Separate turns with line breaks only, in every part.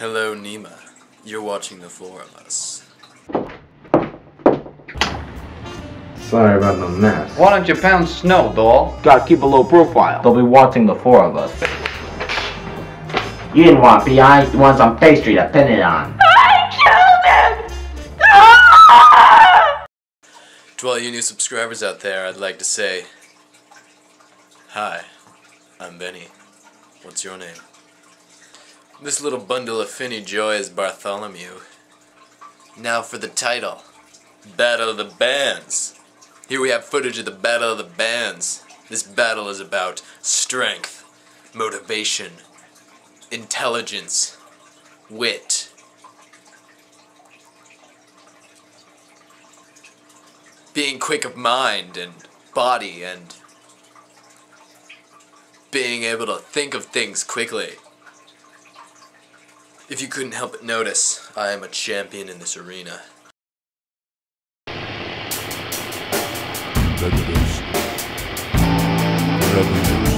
Hello, Nima. You're watching the four of us.
Sorry about the mess.
Why don't you pound snow, doll?
Gotta keep a low profile.
They'll be watching the four of us.
You didn't want PI, you want some pastry to pin it on. I killed him! Ah!
To all you new subscribers out there, I'd like to say, Hi, I'm Benny. What's your name? This little bundle of finny joy is Bartholomew. Now for the title Battle of the Bands. Here we have footage of the Battle of the Bands. This battle is about strength, motivation, intelligence, wit. Being quick of mind and body and being able to think of things quickly. If you couldn't help but notice, I am a champion in this arena.
Revolution.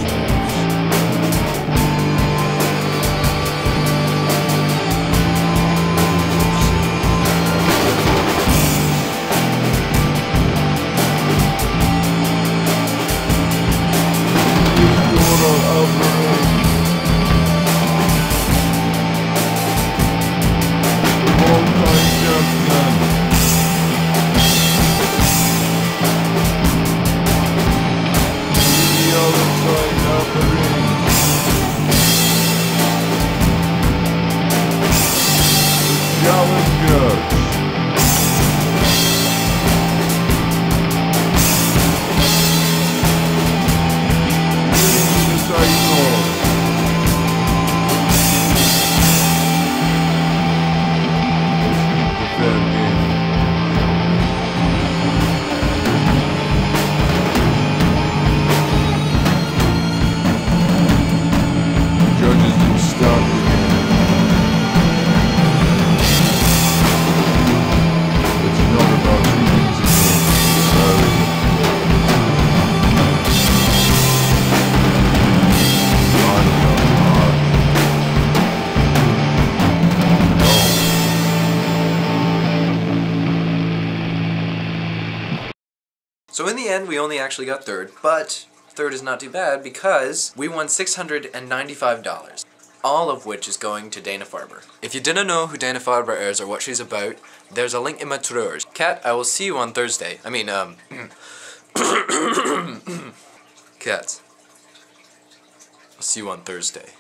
Revolution. Judges
So in the end, we only actually got third, but third is not too bad because we won $695, all of which is going to Dana Farber. If you didn't know who Dana Farber is or what she's about, there's a link in my Twitter. Kat, I will see you on Thursday. I mean, um... Kat. I'll see you on Thursday.